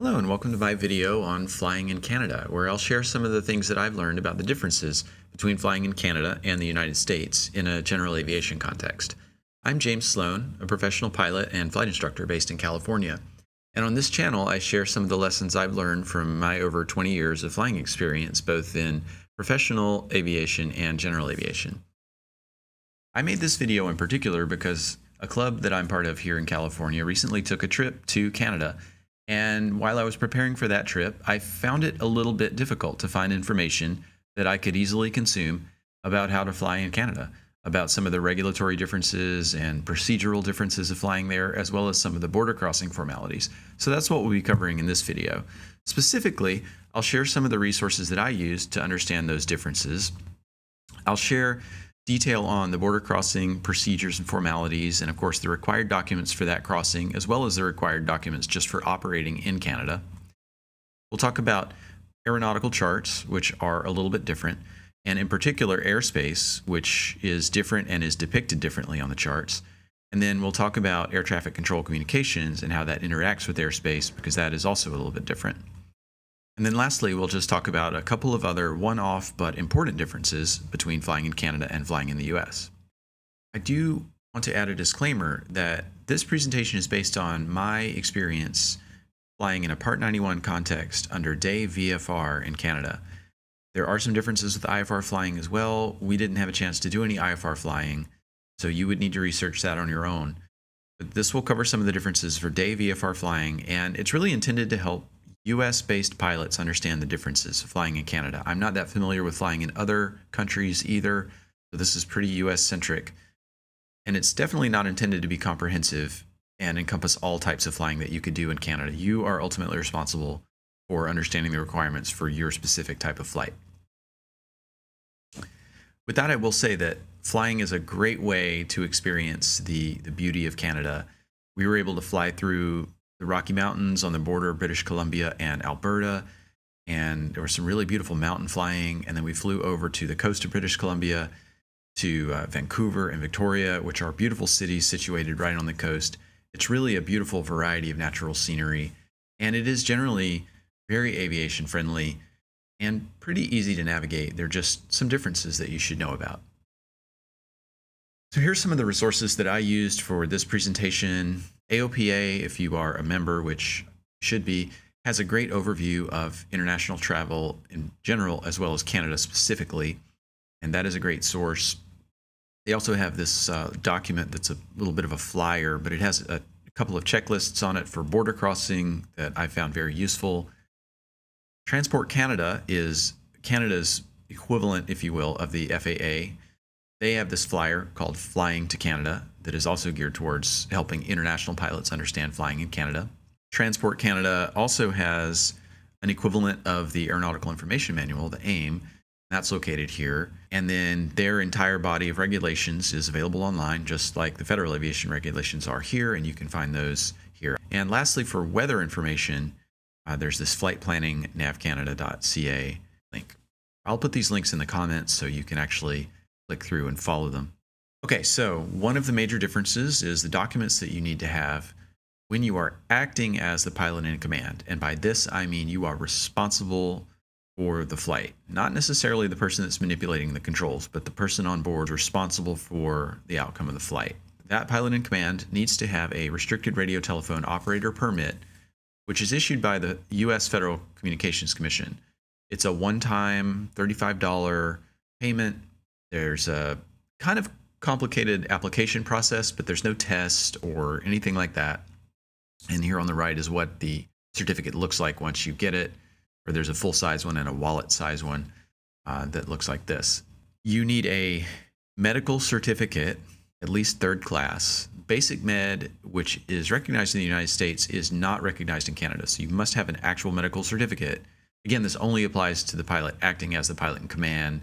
Hello and welcome to my video on flying in Canada, where I'll share some of the things that I've learned about the differences between flying in Canada and the United States in a general aviation context. I'm James Sloan, a professional pilot and flight instructor based in California. And on this channel, I share some of the lessons I've learned from my over 20 years of flying experience, both in professional aviation and general aviation. I made this video in particular because a club that I'm part of here in California recently took a trip to Canada and while I was preparing for that trip, I found it a little bit difficult to find information that I could easily consume about how to fly in Canada, about some of the regulatory differences and procedural differences of flying there, as well as some of the border crossing formalities. So that's what we'll be covering in this video. Specifically, I'll share some of the resources that I used to understand those differences. I'll share detail on the border crossing procedures and formalities, and of course the required documents for that crossing, as well as the required documents just for operating in Canada. We'll talk about aeronautical charts, which are a little bit different, and in particular airspace, which is different and is depicted differently on the charts. And then we'll talk about air traffic control communications and how that interacts with airspace, because that is also a little bit different. And then lastly, we'll just talk about a couple of other one-off but important differences between flying in Canada and flying in the US. I do want to add a disclaimer that this presentation is based on my experience flying in a Part 91 context under day VFR in Canada. There are some differences with IFR flying as well. We didn't have a chance to do any IFR flying, so you would need to research that on your own. But this will cover some of the differences for day VFR flying, and it's really intended to help US based pilots understand the differences of flying in Canada. I'm not that familiar with flying in other countries either, so this is pretty US centric. And it's definitely not intended to be comprehensive and encompass all types of flying that you could do in Canada. You are ultimately responsible for understanding the requirements for your specific type of flight. With that, I will say that flying is a great way to experience the, the beauty of Canada. We were able to fly through the Rocky Mountains on the border of British Columbia and Alberta. And there was some really beautiful mountain flying. And then we flew over to the coast of British Columbia to uh, Vancouver and Victoria, which are beautiful cities situated right on the coast. It's really a beautiful variety of natural scenery. And it is generally very aviation friendly and pretty easy to navigate. There are just some differences that you should know about. So here's some of the resources that I used for this presentation. AOPA, if you are a member, which should be, has a great overview of international travel in general, as well as Canada specifically. And that is a great source. They also have this uh, document that's a little bit of a flyer, but it has a, couple of checklists on it for border crossing that I found very useful. Transport Canada is Canada's equivalent, if you will, of the FAA. They have this flyer called Flying to Canada that is also geared towards helping international pilots understand flying in Canada. Transport Canada also has an equivalent of the Aeronautical Information Manual, the AIM. That's located here. And then their entire body of regulations is available online, just like the federal aviation regulations are here, and you can find those here. And lastly, for weather information, uh, there's this flight planning navcanada.ca link. I'll put these links in the comments so you can actually click through and follow them. Okay, so one of the major differences is the documents that you need to have when you are acting as the pilot in command. And by this, I mean you are responsible for the flight. Not necessarily the person that's manipulating the controls, but the person on board responsible for the outcome of the flight. That pilot in command needs to have a restricted radio telephone operator permit, which is issued by the U.S. Federal Communications Commission. It's a one time $35 payment there's a kind of complicated application process, but there's no test or anything like that. And here on the right is what the certificate looks like once you get it, or there's a full size one and a wallet size one uh, that looks like this. You need a medical certificate, at least third class. Basic Med, which is recognized in the United States, is not recognized in Canada. So you must have an actual medical certificate. Again, this only applies to the pilot acting as the pilot in command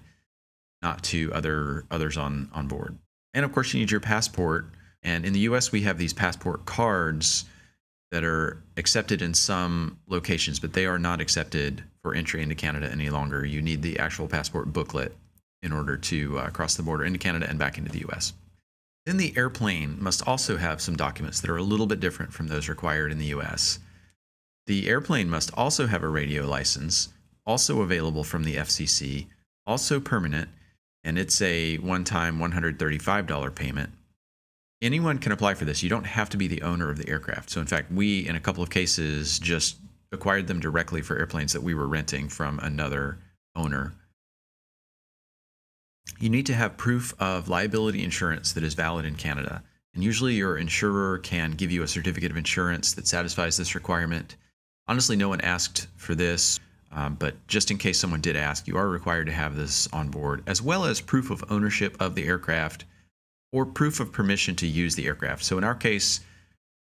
not to other others on on board. And of course, you need your passport. And in the U.S., we have these passport cards that are accepted in some locations, but they are not accepted for entry into Canada any longer. You need the actual passport booklet in order to uh, cross the border into Canada and back into the U.S. Then the airplane must also have some documents that are a little bit different from those required in the U.S. The airplane must also have a radio license, also available from the FCC, also permanent, and it's a one time $135 payment. Anyone can apply for this. You don't have to be the owner of the aircraft. So, in fact, we, in a couple of cases, just acquired them directly for airplanes that we were renting from another owner. You need to have proof of liability insurance that is valid in Canada. And usually, your insurer can give you a certificate of insurance that satisfies this requirement. Honestly, no one asked for this, um, but just in case someone did ask, you are required to have this on board, as well as proof of ownership of the aircraft or proof of permission to use the aircraft. So, in our case,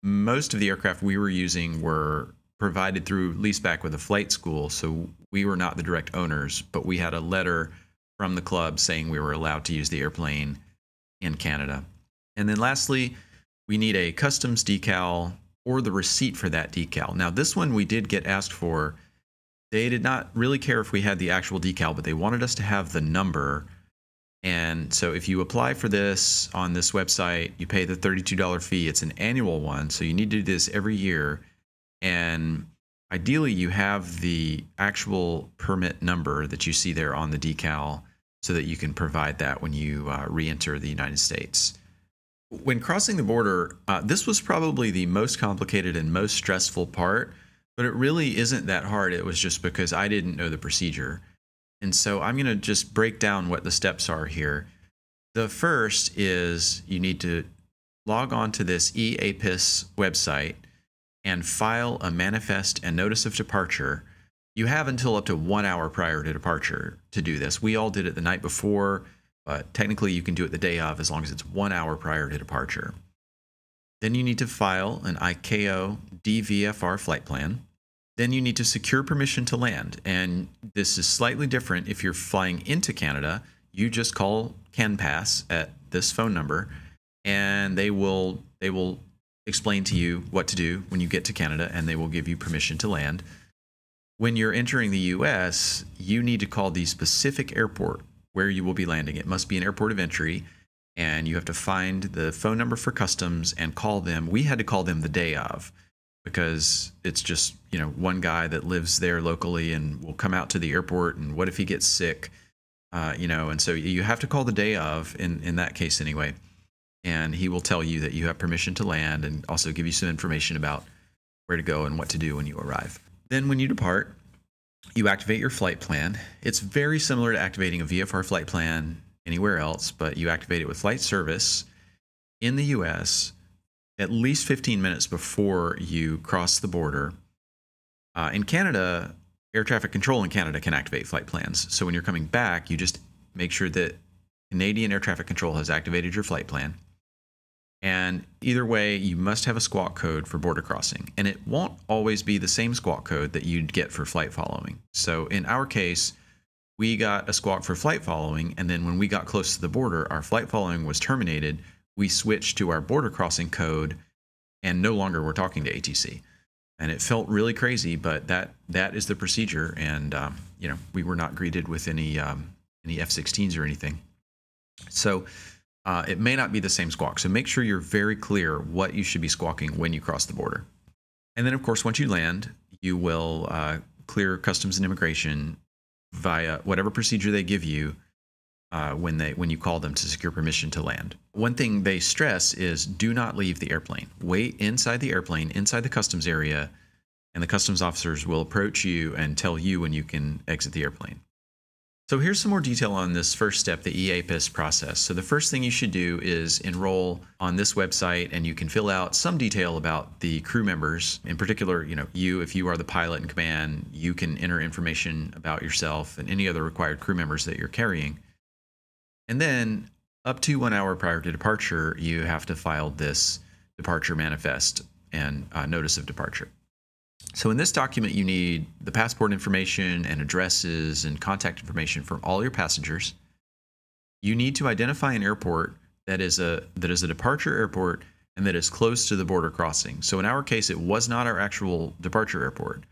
most of the aircraft we were using were provided through leaseback with a flight school. So, we were not the direct owners, but we had a letter from the club saying we were allowed to use the airplane in Canada. And then lastly, we need a customs decal or the receipt for that decal. Now, this one we did get asked for. They did not really care if we had the actual decal, but they wanted us to have the number. And so if you apply for this on this website, you pay the $32 fee. It's an annual one, so you need to do this every year. And ideally, you have the actual permit number that you see there on the decal so that you can provide that when you uh, re enter the United States. When crossing the border, uh, this was probably the most complicated and most stressful part, but it really isn't that hard. It was just because I didn't know the procedure. And so I'm going to just break down what the steps are here. The first is you need to log on to this EAPIS website and file a manifest and notice of departure. You have until up to one hour prior to departure to do this. We all did it the night before but technically you can do it the day of as long as it's one hour prior to departure. Then you need to file an ICAO DVFR flight plan. Then you need to secure permission to land. And this is slightly different if you're flying into Canada. You just call CanPass at this phone number and they will they will explain to you what to do when you get to Canada and they will give you permission to land. When you're entering the US, you need to call the specific airport where you will be landing. It must be an airport of entry, and you have to find the phone number for customs and call them. We had to call them the day of because it's just you know one guy that lives there locally and will come out to the airport. And what if he gets sick? Uh, you know, and so you have to call the day of in in that case anyway, and he will tell you that you have permission to land and also give you some information about where to go and what to do when you arrive. Then when you depart, you activate your flight plan. It's very similar to activating a VFR flight plan anywhere else, but you activate it with flight service in the US at least 15 minutes before you cross the border. Uh, in Canada, air traffic control in Canada can activate flight plans. So when you're coming back, you just make sure that Canadian air traffic control has activated your flight plan. And either way, you must have a squawk code for border crossing. And it won't always be the same squawk code that you'd get for flight following. So in our case, we got a squawk for flight following. And then when we got close to the border, our flight following was terminated. We switched to our border crossing code and no longer were talking to ATC. And it felt really crazy, but that that is the procedure. And um, you know, we were not greeted with any um, any F-16s or anything. So uh, it may not be the same squawk. So make sure you're very clear what you should be squawking when you cross the border. And then, of course, once you land, you will uh, clear customs and immigration via whatever procedure they give you uh, when they when you call them to secure permission to land. One thing they stress is do not leave the airplane. Wait inside the airplane, inside the customs area, and the customs officers will approach you and tell you when you can exit the airplane. So here's some more detail on this first step, the EAPIS process. So the first thing you should do is enroll on this website and you can fill out some detail about the crew members. In particular, you know, you, if you are the pilot in command, you can enter information about yourself and any other required crew members that you're carrying. And then up to one hour prior to departure, you have to file this departure manifest and uh, notice of departure. So in this document, you need the passport information and addresses and contact information from all your passengers. You need to identify an airport that is a that is a departure airport and that is close to the border crossing. So in our case, it was not our actual departure airport.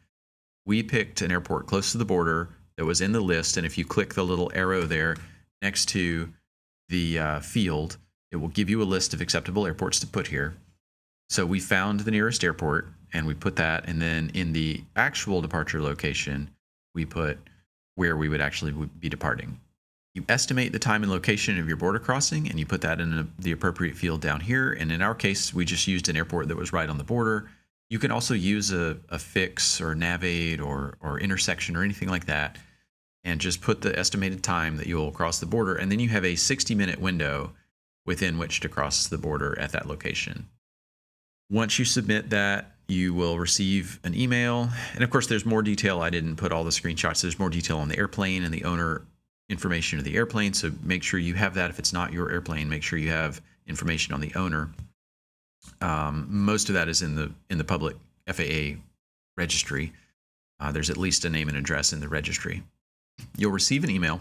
We picked an airport close to the border that was in the list, and if you click the little arrow there next to the uh, field, it will give you a list of acceptable airports to put here. So we found the nearest airport and we put that. And then in the actual departure location, we put where we would actually be departing. You estimate the time and location of your border crossing, and you put that in the appropriate field down here. And in our case, we just used an airport that was right on the border. You can also use a, a fix or navigate or, or intersection or anything like that and just put the estimated time that you'll cross the border. And then you have a 60 minute window within which to cross the border at that location. Once you submit that, you will receive an email. And of course, there's more detail. I didn't put all the screenshots. There's more detail on the airplane and the owner information of the airplane. So make sure you have that. If it's not your airplane, make sure you have information on the owner. Um, most of that is in the in the public FAA registry. Uh, there's at least a name and address in the registry. You'll receive an email,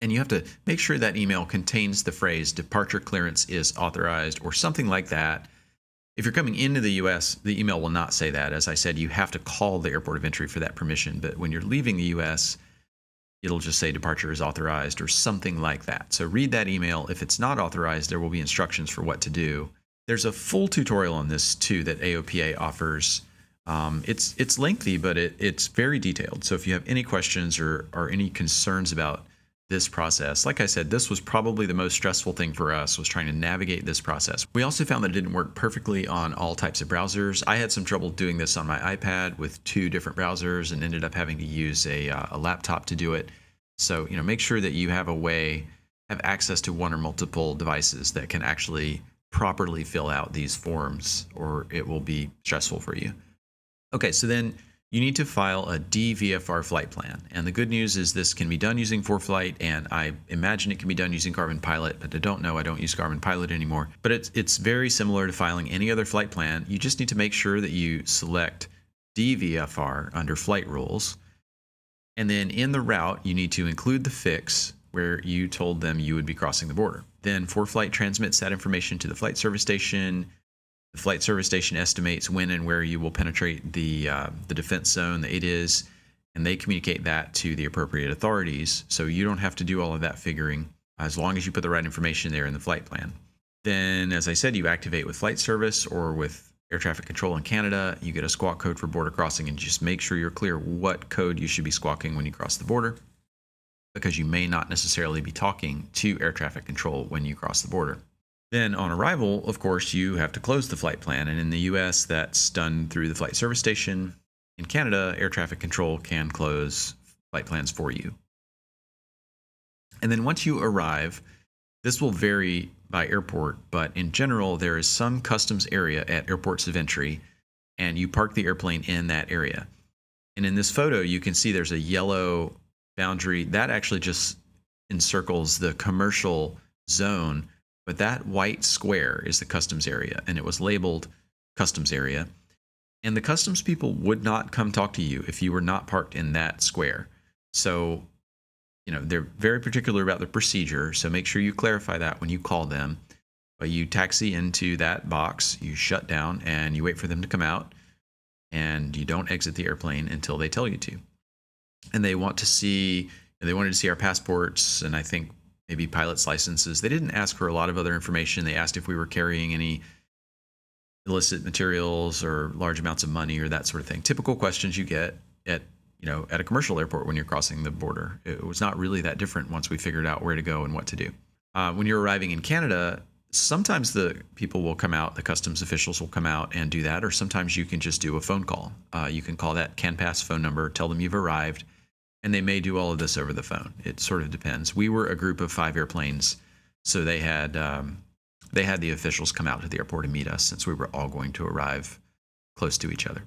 and you have to make sure that email contains the phrase "departure clearance is authorized" or something like that. If you're coming into the U.S., the email will not say that. As I said, you have to call the airport of entry for that permission. But when you're leaving the U.S., it'll just say departure is authorized or something like that. So read that email. If it's not authorized, there will be instructions for what to do. There's a full tutorial on this too that AOPA offers. Um, it's it's lengthy, but it, it's very detailed. So if you have any questions or, or any concerns about this process, like I said, this was probably the most stressful thing for us was trying to navigate this process. We also found that it didn't work perfectly on all types of browsers. I had some trouble doing this on my iPad with two different browsers and ended up having to use a, uh, a laptop to do it. So you know, make sure that you have a way, have access to one or multiple devices that can actually properly fill out these forms or it will be stressful for you. Okay, so then you need to file a DVFR flight plan. And the good news is this can be done using ForeFlight, and I imagine it can be done using Garmin Pilot, but I don't know. I don't use Garmin Pilot anymore. But it's, it's very similar to filing any other flight plan. You just need to make sure that you select DVFR under flight rules. And then in the route, you need to include the fix where you told them you would be crossing the border. Then ForeFlight transmits that information to the flight service station. The flight service station estimates when and where you will penetrate the uh, the defense zone, the ADIZ, and they communicate that to the appropriate authorities. So you don't have to do all of that figuring as long as you put the right information there in the flight plan. Then, as I said, you activate with flight service or with air traffic control in Canada. You get a squawk code for border crossing and just make sure you're clear what code you should be squawking when you cross the border because you may not necessarily be talking to air traffic control when you cross the border. Then on arrival, of course, you have to close the flight plan. And in the US, that's done through the flight service station. In Canada, air traffic control can close flight plans for you. And then once you arrive, this will vary by airport, but in general, there is some customs area at airports of entry, and you park the airplane in that area. And in this photo, you can see there's a yellow boundary, that actually just encircles the commercial zone. But that white square is the customs area, and it was labeled customs area. And the customs people would not come talk to you if you were not parked in that square. So, you know, they're very particular about the procedure. So make sure you clarify that when you call them. But you taxi into that box, you shut down, and you wait for them to come out. And you don't exit the airplane until they tell you to and they want to see they wanted to see our passports and I think maybe pilot's licenses. They didn't ask for a lot of other information. They asked if we were carrying any illicit materials or large amounts of money or that sort of thing. Typical questions you get at you know at a commercial airport when you're crossing the border. It was not really that different once we figured out where to go and what to do. Uh, when you're arriving in Canada, sometimes the people will come out, the customs officials will come out and do that, or sometimes you can just do a phone call. Uh, you can call that CanPass phone number, tell them you've arrived, and they may do all of this over the phone. It sort of depends. We were a group of five airplanes, so they had um, they had the officials come out to the airport and meet us since we were all going to arrive close to each other.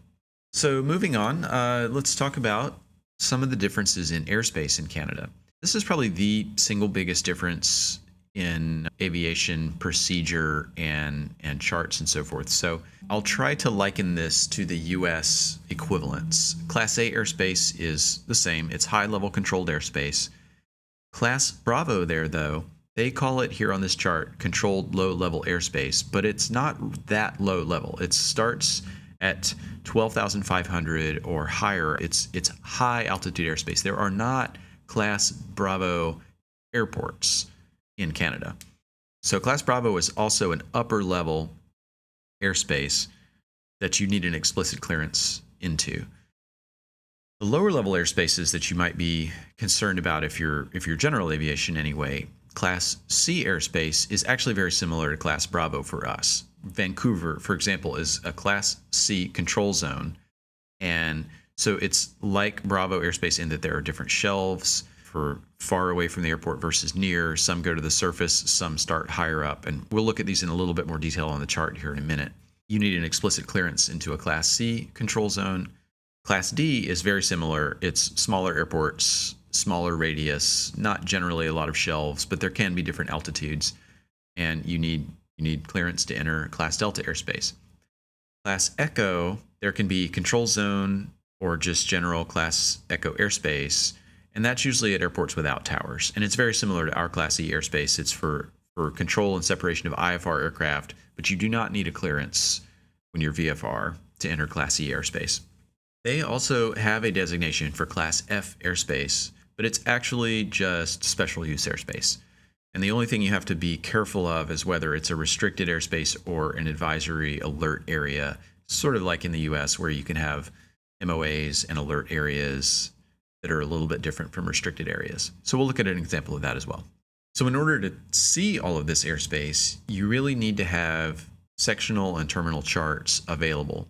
So moving on, uh, let's talk about some of the differences in airspace in Canada. This is probably the single biggest difference in aviation procedure and and charts and so forth. So I'll try to liken this to the US equivalents. Class A airspace is the same. It's high level controlled airspace. Class Bravo there though, they call it here on this chart controlled low level airspace, but it's not that low level. It starts at 12,500 or higher. It's it's high altitude airspace. There are not class Bravo airports in Canada. So Class Bravo is also an upper level airspace. that you need an explicit clearance into. The lower level airspaces that you might be concerned about if you're if you're general aviation anyway, Class C airspace is actually very similar to Class Bravo for us. Vancouver, for example, is a Class C control zone, and so it's like Bravo airspace in that there are different shelves for far away from the airport versus near. Some go to the surface, some start higher up, and we'll look at these in a little bit more detail on the chart here in a minute. You need an explicit clearance into a Class C control zone Class D is very similar. It's smaller airports, smaller radius, not generally a lot of shelves, but there can be different altitudes, and you need you need clearance to enter Class Delta airspace. Class Echo, there can be control zone or just general Class Echo airspace, and that's usually at airports without towers. And it's very similar to our Class E airspace. It's for for control and separation of IFR aircraft, but you do not need a clearance when you're VFR to enter Class E airspace. They also have a designation for Class F airspace, but it's actually just special use airspace. And the only thing you have to be careful of is whether it's a restricted airspace or an advisory alert area, sort of like in the US, where you can have MOAs and alert areas that are a little bit different from restricted areas. So we'll look at an example of that as well. So, in order to see all of this airspace, you really need to have sectional and terminal charts available.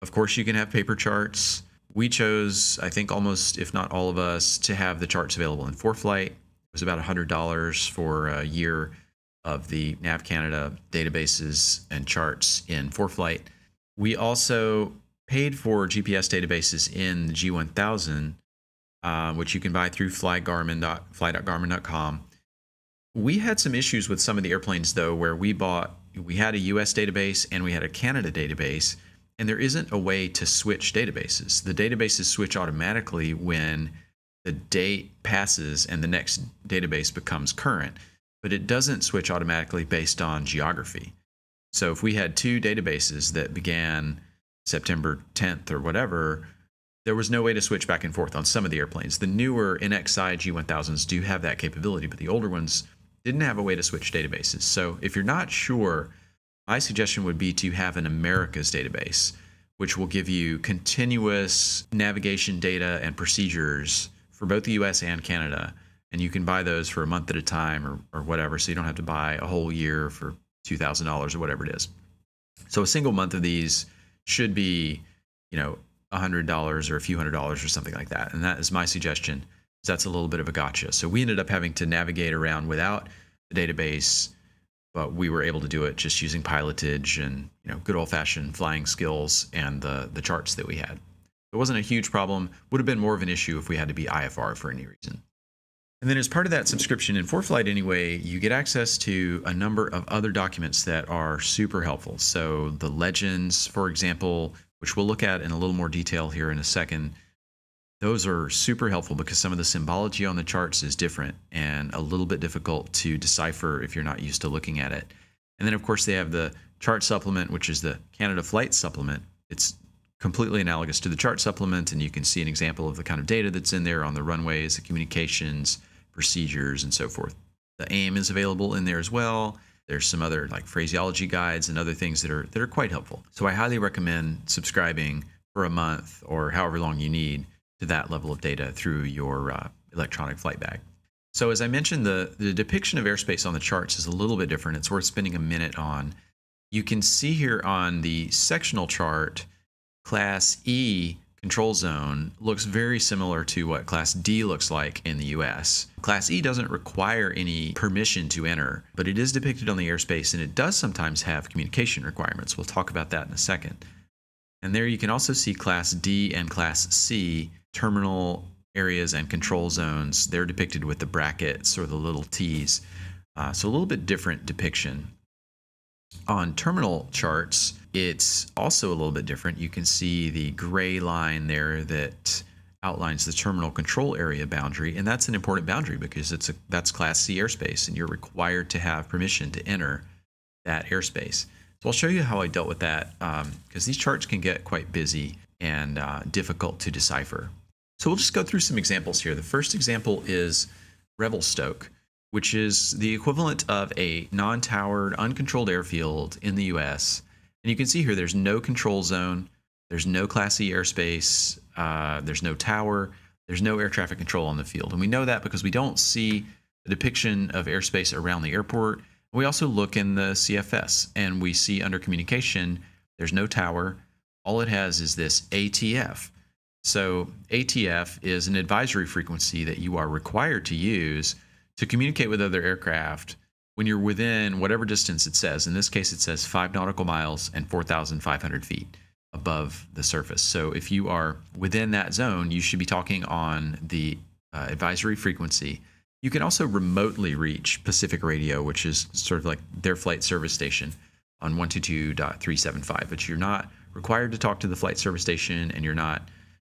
Of course, you can have paper charts. We chose, I think, almost, if not all of us, to have the charts available in ForeFlight. It was about $100 for a year of the Nav Canada databases and charts in ForeFlight. We also paid for GPS databases in the G1000, uh, which you can buy through fly.garmin.com. We had some issues with some of the airplanes, though, where we bought, we had a US database and we had a Canada database and there isn't a way to switch databases. The databases switch automatically when the date passes and the next database becomes current, but it doesn't switch automatically based on geography. So if we had two databases that began September 10th or whatever, there was no way to switch back and forth on some of the airplanes. The newer NXI G1000s do have that capability, but the older ones didn't have a way to switch databases. So if you're not sure my suggestion would be to have an Americas database, which will give you continuous navigation data and procedures for both the US and Canada. And you can buy those for a month at a time or, or whatever. So you don't have to buy a whole year for $2,000 or whatever it is. So a single month of these should be, you know, $100 or a few hundred dollars or something like that. And that is my suggestion. That's a little bit of a gotcha. So we ended up having to navigate around without the database but we were able to do it just using pilotage and you know good old fashioned flying skills and the the charts that we had. It wasn't a huge problem. Would have been more of an issue if we had to be IFR for any reason. And then as part of that subscription in ForeFlight anyway, you get access to a number of other documents that are super helpful. So the legends, for example, which we'll look at in a little more detail here in a second, those are super helpful because some of the symbology on the charts is different and a little bit difficult to decipher if you're not used to looking at it. And then, of course, they have the chart supplement, which is the Canada Flight Supplement. It's completely analogous to the chart supplement, and you can see an example of the kind of data that's in there on the runways, the communications, procedures, and so forth. The AIM is available in there as well. There's some other like phraseology guides and other things that are that are quite helpful. So I highly recommend subscribing for a month or however long you need to that level of data through your uh, electronic flight bag. So as I mentioned, the, the depiction of airspace on the charts is a little bit different. It's worth spending a minute on. You can see here on the sectional chart, Class E control zone looks very similar to what Class D looks like in the US. Class E doesn't require any permission to enter, but it is depicted on the airspace and it does sometimes have communication requirements. We'll talk about that in a second. And there you can also see Class D and Class C terminal areas and control zones. They're depicted with the brackets or the little T's. Uh, so a little bit different depiction. On terminal charts, it's also a little bit different. You can see the gray line there that outlines the terminal control area boundary, and that's an important boundary because it's a, that's Class C airspace, and you're required to have permission to enter that airspace. So I'll show you how I dealt with that because um, these charts can get quite busy and uh, difficult to decipher. So we'll just go through some examples here. The first example is Revelstoke, which is the equivalent of a non-towered, uncontrolled airfield in the U.S. And you can see here there's no control zone, there's no Class airspace, uh, there's no tower, there's no air traffic control on the field. And we know that because we don't see the depiction of airspace around the airport. We also look in the CFS and we see under communication, there's no tower. All it has is this ATF. So ATF is an advisory frequency that you are required to use to communicate with other aircraft when you're within whatever distance it says. In this case, it says five nautical miles and 4,500 feet above the surface. So if you are within that zone, you should be talking on the uh, advisory frequency. You can also remotely reach Pacific Radio, which is sort of like their flight service station on 122.375, but you're not required to talk to the flight service station and you're not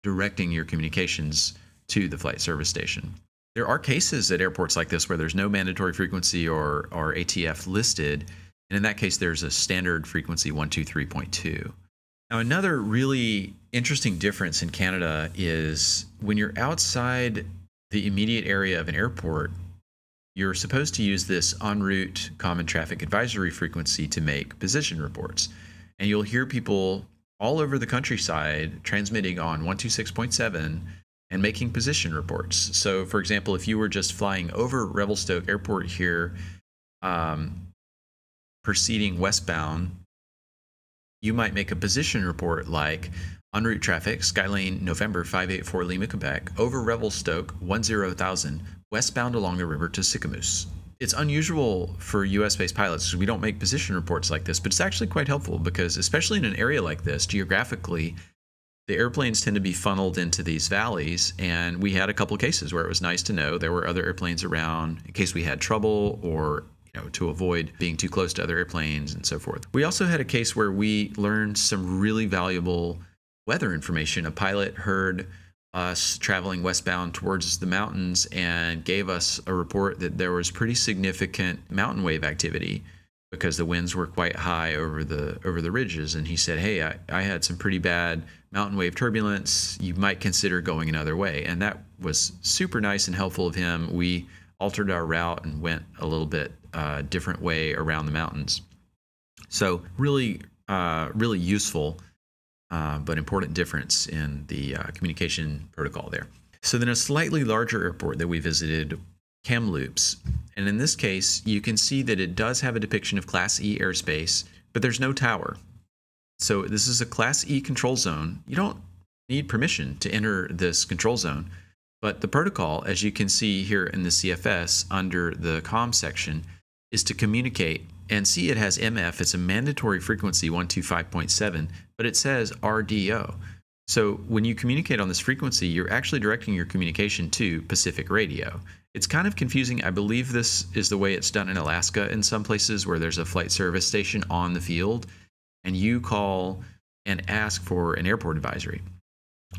directing your communications to the flight service station. There are cases at airports like this where there's no mandatory frequency or, or ATF listed. And in that case, there's a standard frequency 123.2. Now, another really interesting difference in Canada is when you're outside the immediate area of an airport, you're supposed to use this en route common traffic advisory frequency to make position reports. And you'll hear people all over the countryside transmitting on 126.7 and making position reports. So, for example, if you were just flying over Revelstoke Airport here, um, proceeding westbound, you might make a position report like en route traffic, Skylane November 584 Lima, Quebec, over Revelstoke 10,000, westbound along the river to Sicamous it's unusual for US based pilots because we don't make position reports like this, but it's actually quite helpful because, especially in an area like this, geographically, the airplanes tend to be funneled into these valleys. And we had a couple cases where it was nice to know there were other airplanes around in case we had trouble or you know, to avoid being too close to other airplanes and so forth. We also had a case where we learned some really valuable weather information. A pilot heard us traveling westbound towards the mountains and gave us a report that there was pretty significant mountain wave activity because the winds were quite high over the over the ridges and he said hey I, I had some pretty bad mountain wave turbulence you might consider going another way and that was super nice and helpful of him we altered our route and went a little bit uh, different way around the mountains so really uh, really useful uh, but important difference in the uh, communication protocol there. So then a slightly larger airport that we visited, Kamloops, and in this case, you can see that it does have a depiction of Class E airspace, but there's no tower. So this is a Class E control zone. You don't need permission to enter this control zone, but the protocol, as you can see here in the CFS under the COM section, is to communicate and see it has MF. It's a mandatory frequency 125.7, but it says RDO. So when you communicate on this frequency, you're actually directing your communication to Pacific Radio. It's kind of confusing. I believe this is the way it's done in Alaska in some places where there's a flight service station on the field and you call and ask for an airport advisory.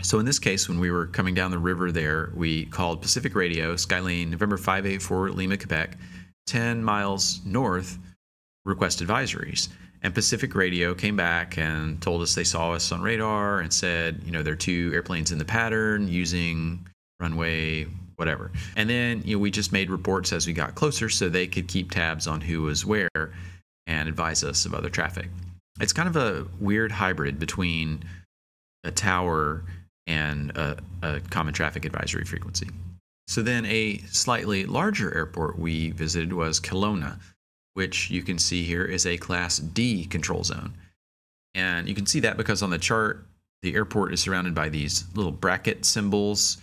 So in this case, when we were coming down the river there, we called Pacific Radio, Skylane November 584 Lima, Quebec, 10 miles north request advisories. And Pacific Radio came back and told us they saw us on radar and said, you know, there are two airplanes in the pattern using runway whatever. And then, you know, we just made reports as we got closer so they could keep tabs on who was where and advise us of other traffic. It's kind of a weird hybrid between a tower and a, a common traffic advisory frequency. So then a slightly larger airport we visited was Kelowna, which you can see here is a Class D control zone. And you can see that because on the chart, the airport is surrounded by these little bracket symbols.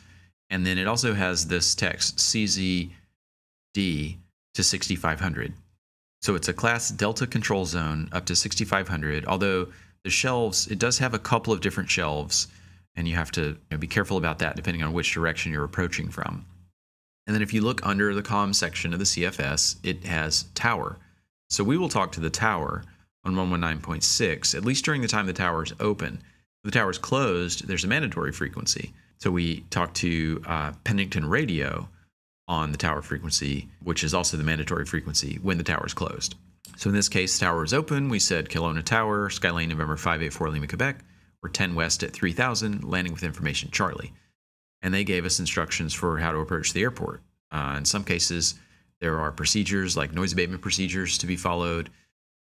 And then it also has this text CZD to 6500. So it's a Class Delta control zone up to 6500, although the shelves, it does have a couple of different shelves, and you have to you know, be careful about that depending on which direction you're approaching from. And then if you look under the com section of the CFS, it has tower. So we will talk to the tower on 119.6, at least during the time the tower is open. If the tower is closed, there's a mandatory frequency. So we talk to uh, Penticton Radio on the tower frequency, which is also the mandatory frequency when the tower is closed. So in this case, the tower is open. We said Kelowna Tower, Skylane November 584 Lima, Quebec. We're 10 west at 3000, landing with information Charlie and they gave us instructions for how to approach the airport. Uh, in some cases, there are procedures like noise abatement procedures to be followed.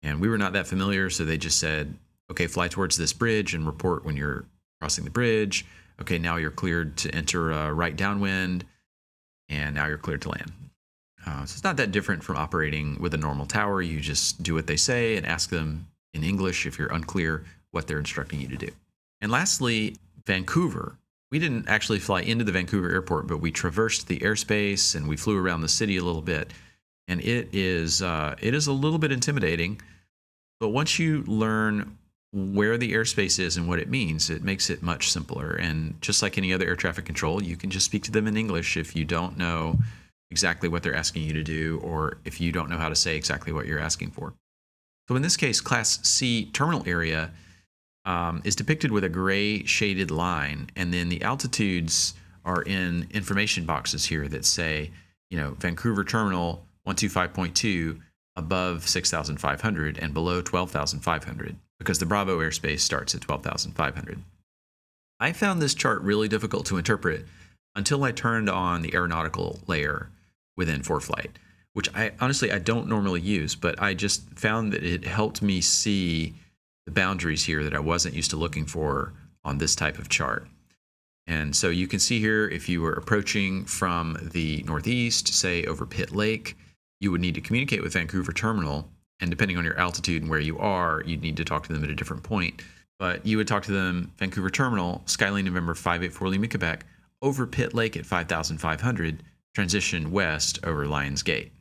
And we were not that familiar, so they just said, okay, fly towards this bridge and report when you're crossing the bridge. Okay, now you're cleared to enter uh, right downwind, and now you're cleared to land. Uh, so it's not that different from operating with a normal tower. You just do what they say and ask them in English if you're unclear what they're instructing you to do. And lastly, Vancouver. We didn't actually fly into the Vancouver airport, but we traversed the airspace and we flew around the city a little bit. And it is uh, it is a little bit intimidating, but once you learn where the airspace is and what it means, it makes it much simpler. And just like any other air traffic control, you can just speak to them in English if you don't know exactly what they're asking you to do or if you don't know how to say exactly what you're asking for. So in this case, Class C terminal area um, is depicted with a gray shaded line, and then the altitudes are in information boxes here that say, you know, Vancouver Terminal 125.2 above 6,500 and below 12,500 because the Bravo airspace starts at 12,500. I found this chart really difficult to interpret until I turned on the aeronautical layer within ForeFlight, which I honestly I don't normally use, but I just found that it helped me see the boundaries here that I wasn't used to looking for on this type of chart. And so you can see here if you were approaching from the northeast, say over Pitt Lake, you would need to communicate with Vancouver Terminal and depending on your altitude and where you are, you'd need to talk to them at a different point. But you would talk to them, Vancouver Terminal, Skylane November 584 Lima, Quebec, over Pitt Lake at 5,500, transition west over Lions Gate.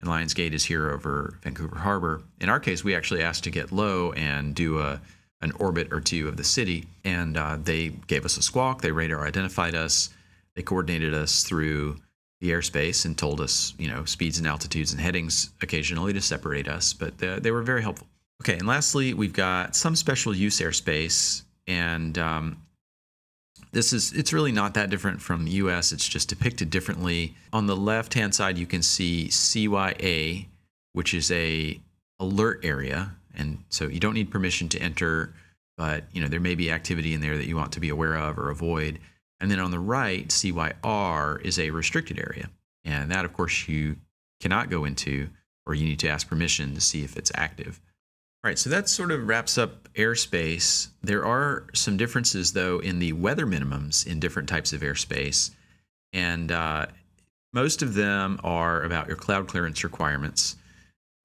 And Lions Gate is here over Vancouver Harbor. In our case, we actually asked to get low and do a an orbit or two of the city, and uh, they gave us a squawk. They radar identified us. They coordinated us through the airspace and told us, you know, speeds and altitudes and headings occasionally to separate us, but they, they were very helpful. Okay, and lastly, we've got some special use airspace, and um, this is it's really not that different from the U.S. It's just depicted differently. On the left-hand side, you can see CYA, which is a alert area, and so you don't need permission to enter, but you know there may be activity in there that you want to be aware of or avoid. And then on the right, CYR is a restricted area. And that, of course, you cannot go into, or you need to ask permission to see if it's active. All right, so that sort of wraps up airspace. There are some differences, though, in the weather minimums in different types of airspace. And uh, most of them are about your cloud clearance requirements.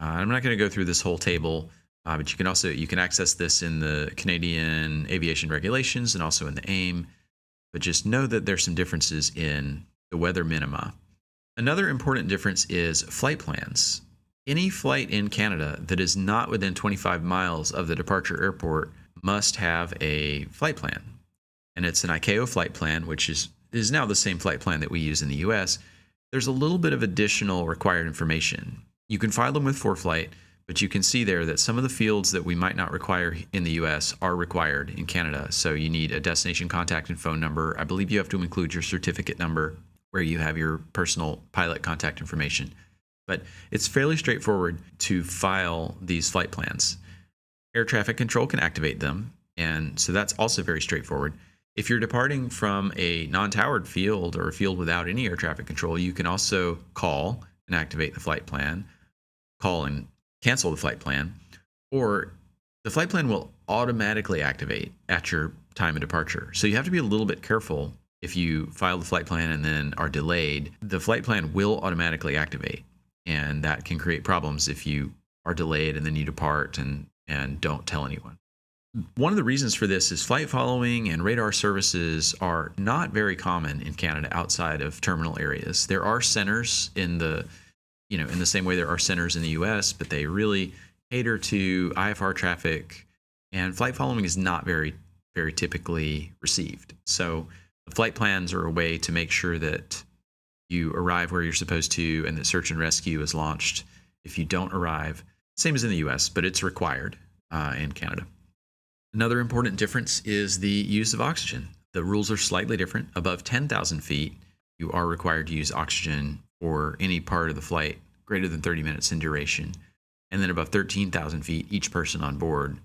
Uh, I'm not going to go through this whole table, uh, but you can also you can access this in the Canadian aviation regulations and also in the AIM but just know that there's some differences in the weather minima. Another important difference is flight plans. Any flight in Canada that is not within 25 miles of the departure airport must have a flight plan. And it's an ICAO flight plan, which is, is now the same flight plan that we use in the US. There's a little bit of additional required information. You can file them with ForeFlight, but you can see there that some of the fields that we might not require in the US are required in Canada. So you need a destination contact and phone number. I believe you have to include your certificate number where you have your personal pilot contact information. But it's fairly straightforward to file these flight plans. Air traffic control can activate them, and so that's also very straightforward. If you're departing from a non towered field or a field without any air traffic control, you can also call and activate the flight plan. Call and cancel the flight plan, or the flight plan will automatically activate at your time of departure. So you have to be a little bit careful if you file the flight plan and then are delayed. The flight plan will automatically activate, and that can create problems if you are delayed and then you depart and and don't tell anyone. One of the reasons for this is flight following and radar services are not very common in Canada outside of terminal areas. There are centers in the you know, in the same way there are centers in the US, but they really cater to IFR traffic and flight following is not very, very typically received. So the flight plans are a way to make sure that you arrive where you're supposed to and that search and rescue is launched if you don't arrive. Same as in the US, but it's required uh, in Canada. Another important difference is the use of oxygen. The rules are slightly different. Above 10,000 feet, you are required to use oxygen or any part of the flight greater than 30 minutes in duration. And then above 13,000 feet, each person on board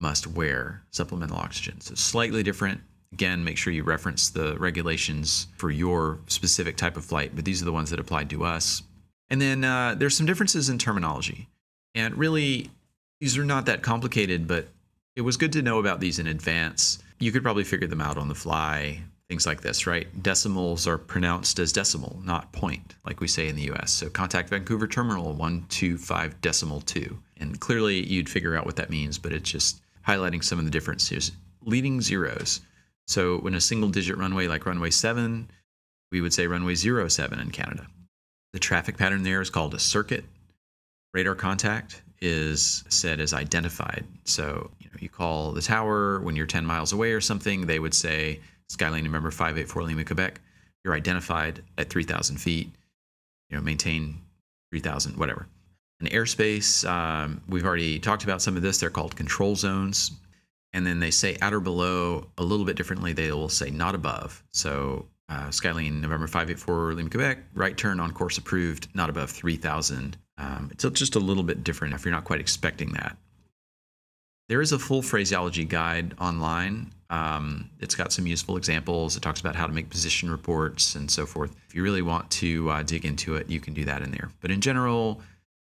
must wear supplemental oxygen. So slightly different. Again, make sure you reference the regulations for your specific type of flight, but these are the ones that apply to us. And then uh, there's some differences in terminology. And really, These are not that complicated, but it was good to know about these in advance. You could probably figure them out on the fly. Things like this, right? Decimals are pronounced as decimal, not point, like we say in the US. So contact Vancouver terminal 125 decimal 2. And clearly you'd figure out what that means, but it's just highlighting some of the differences. Leading zeros. So when a single digit runway like runway 7, we would say runway 07 in Canada. The traffic pattern there is called a circuit. Radar contact is said as identified. So you, know, you call the tower when you're 10 miles away or something, they would say Skylane November 584 Lima, Quebec. You're identified at 3,000 feet. You know, maintain 3,000, whatever. An airspace, um, we've already talked about some of this. They're called control zones. And then they say at or below a little bit differently. They will say not above. So uh, Skylane November 584 Lima, Quebec, right turn on course approved, not above 3,000 um, it's just a little bit different if you're not quite expecting that. There is a full phraseology guide online. Um, it's got some useful examples. It talks about how to make position reports and so forth. If you really want to uh, dig into it, you can do that in there. But in general,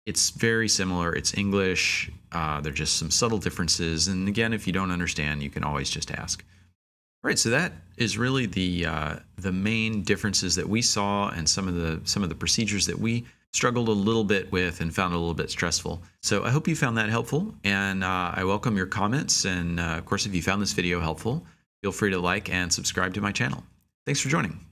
it's very similar. It's English. Uh, there are just some subtle differences. And again, if you don't understand, you can always just ask. All right, so that is really the uh, the main differences that we saw, and some of the some of the procedures that we struggled a little bit with and found a little bit stressful. So I hope you found that helpful, and uh, I welcome your comments. And uh, of course, if you found this video helpful, feel free to like and subscribe to my channel. Thanks for joining.